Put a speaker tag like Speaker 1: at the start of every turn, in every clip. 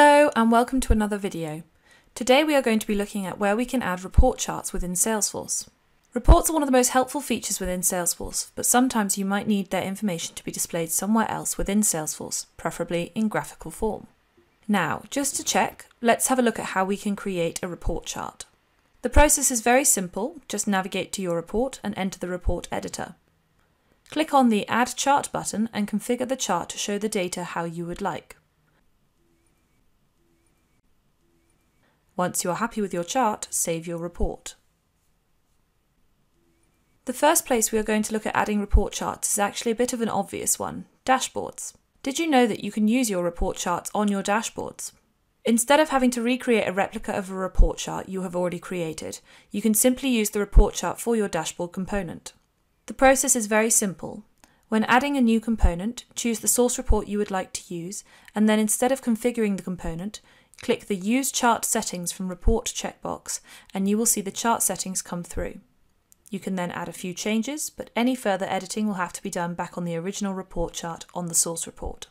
Speaker 1: Hello and welcome to another video. Today we are going to be looking at where we can add report charts within Salesforce. Reports are one of the most helpful features within Salesforce, but sometimes you might need their information to be displayed somewhere else within Salesforce, preferably in graphical form. Now, just to check, let's have a look at how we can create a report chart. The process is very simple, just navigate to your report and enter the report editor. Click on the Add Chart button and configure the chart to show the data how you would like. Once you are happy with your chart, save your report. The first place we are going to look at adding report charts is actually a bit of an obvious one, dashboards. Did you know that you can use your report charts on your dashboards? Instead of having to recreate a replica of a report chart you have already created, you can simply use the report chart for your dashboard component. The process is very simple. When adding a new component, choose the source report you would like to use, and then instead of configuring the component, Click the Use Chart Settings from Report checkbox and you will see the chart settings come through. You can then add a few changes, but any further editing will have to be done back on the original report chart on the source report.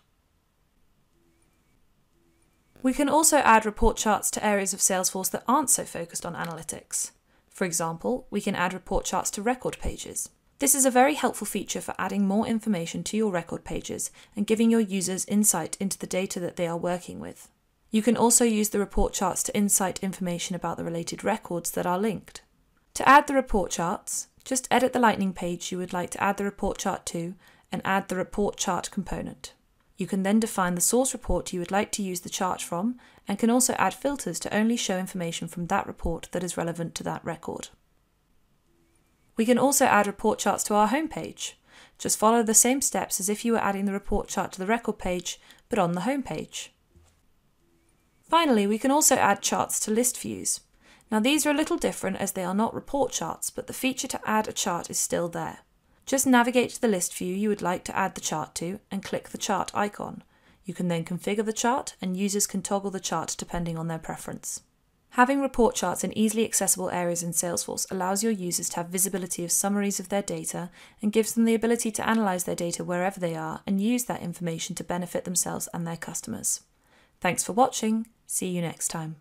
Speaker 1: We can also add report charts to areas of Salesforce that aren't so focused on analytics. For example, we can add report charts to record pages. This is a very helpful feature for adding more information to your record pages and giving your users insight into the data that they are working with. You can also use the report charts to insight information about the related records that are linked. To add the report charts, just edit the Lightning page you would like to add the report chart to and add the report chart component. You can then define the source report you would like to use the chart from and can also add filters to only show information from that report that is relevant to that record. We can also add report charts to our home page. Just follow the same steps as if you were adding the report chart to the record page, but on the home page. Finally, we can also add charts to list views. Now these are a little different as they are not report charts, but the feature to add a chart is still there. Just navigate to the list view you would like to add the chart to and click the chart icon. You can then configure the chart and users can toggle the chart depending on their preference. Having report charts in easily accessible areas in Salesforce allows your users to have visibility of summaries of their data and gives them the ability to analyse their data wherever they are and use that information to benefit themselves and their customers. Thanks for watching. See you next time.